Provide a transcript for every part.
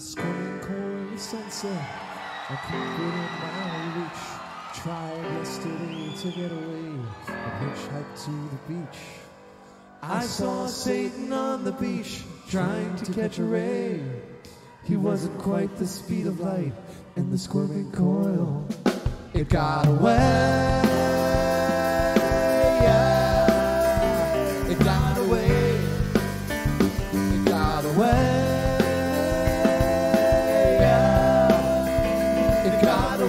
Swimming cold sunset, I keep it in my reach. Tried yesterday to get away and hitchhike to the beach. I saw Satan on the beach trying to catch a ray. He wasn't quite the speed of light in the squirming coil. It got away. yeah. Yeah.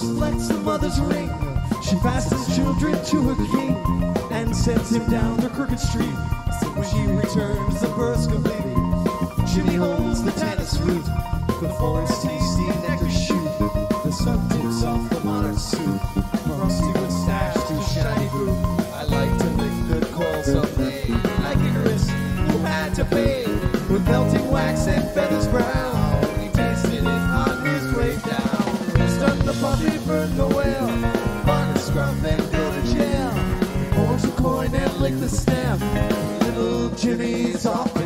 Flex the mother's ring. She fastens children to her king and sends him down the crooked street. So when she returns, the birth's completed. She beholds the tennis root, the forest tasty nectar shoot. The sun tips off the monarch suit. Frosty would stash to shiny boot. I like to lick the coil someday. Like Icarus, who had to pay with melting wax and feathers brown. the stem. Little Jimmy's off